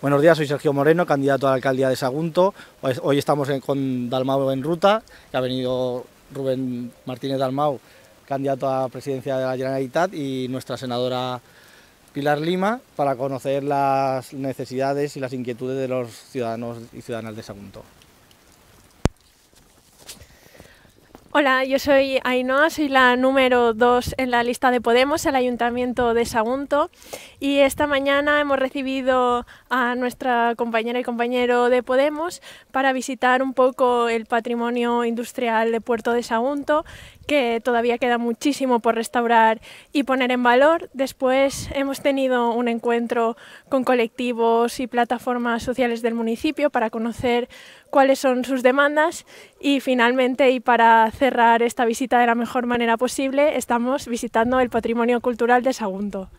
Buenos días, soy Sergio Moreno, candidato a la alcaldía de Sagunto. Hoy estamos con Dalmau en ruta, que ha venido Rubén Martínez Dalmau, candidato a presidencia de la Generalitat, y nuestra senadora Pilar Lima, para conocer las necesidades y las inquietudes de los ciudadanos y ciudadanas de Sagunto. Hola, yo soy Ainhoa, soy la número 2 en la lista de Podemos, el Ayuntamiento de Sagunto. Y esta mañana hemos recibido a nuestra compañera y compañero de Podemos para visitar un poco el patrimonio industrial de Puerto de Sagunto, que todavía queda muchísimo por restaurar y poner en valor. Después hemos tenido un encuentro con colectivos y plataformas sociales del municipio para conocer cuáles son sus demandas y finalmente y para cerrar esta visita de la mejor manera posible estamos visitando el patrimonio cultural de Sagunto.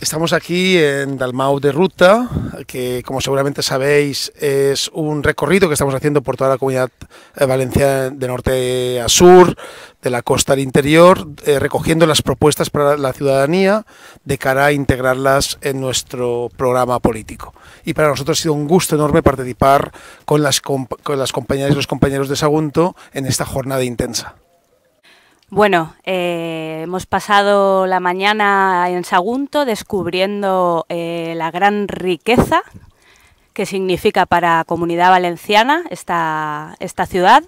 Estamos aquí en Dalmau de Ruta, que como seguramente sabéis es un recorrido que estamos haciendo por toda la comunidad eh, valenciana de norte a sur, de la costa al interior, eh, recogiendo las propuestas para la ciudadanía de cara a integrarlas en nuestro programa político. Y para nosotros ha sido un gusto enorme participar con las, con las compañeras y los compañeros de Sagunto en esta jornada intensa. Bueno, eh, hemos pasado la mañana en Sagunto descubriendo eh, la gran riqueza que significa para Comunidad Valenciana esta, esta ciudad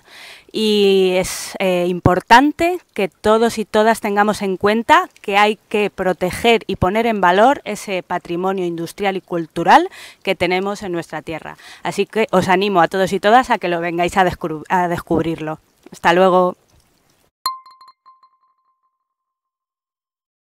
y es eh, importante que todos y todas tengamos en cuenta que hay que proteger y poner en valor ese patrimonio industrial y cultural que tenemos en nuestra tierra. Así que os animo a todos y todas a que lo vengáis a, a descubrirlo. Hasta luego.